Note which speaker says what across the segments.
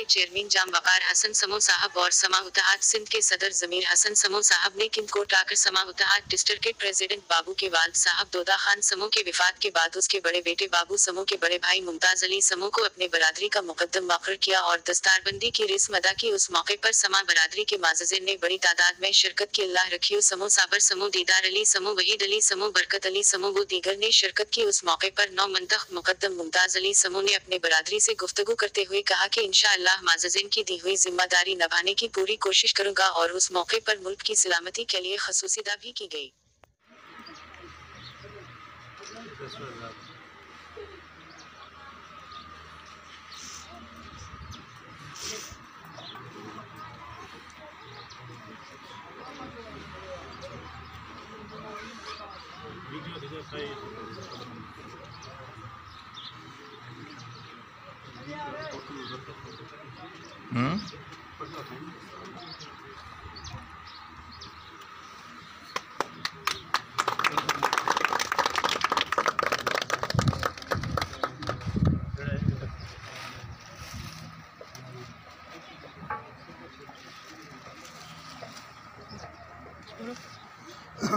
Speaker 1: के चेयरमैन जाम वकार हसन समो साहब और समा उतहाद सिंध के सदर जमीर हसन समो साहब ने किम कोट आकर समा उतहाद डिस्ट्रिक्ट के प्रेसिडेंट बाबू के वाल साहब दोदा खान समो के विफात के बाद उसके बड़े बेटे बाबू समो के बड़े भाई मुमताज़ अली समो को अपने बरादरी का मुकदम मकर किया और दस्तारबंदी की रिस्म अदा की उस मौके पर समा बरादरी के माजिन ने बड़ी तादाद में शिरकत की। अल्लाह रखियो समो साबर समो दीदार अली समो वहीद अली समो बरकत अली समो वो दीगर ने शिरकत की। उस मौके पर नौ मंतख मुकदम मुमताज़ अली समो ने अपने बरादरी से गुफ्तगु करते हुए कहा कि इंशा अल्लाह माजिन की दी हुई ज़िम्मेदारी निभाने की पूरी कोशिश करूँगा और उस मौके पर मुल्क की सलामती के लिए खसूसिदा भी की गई।
Speaker 2: Hmm?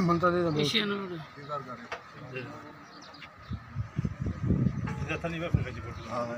Speaker 2: मंत्र दे दो। इसी ने
Speaker 3: स्वीकार कर दे इधर था
Speaker 2: नहीं बैठने का जी
Speaker 3: हाँ। हाँ।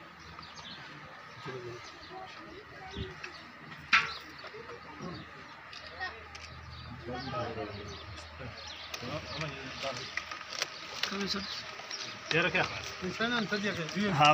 Speaker 3: कभी सर
Speaker 2: इंसान अंतर दिया के
Speaker 3: हाँ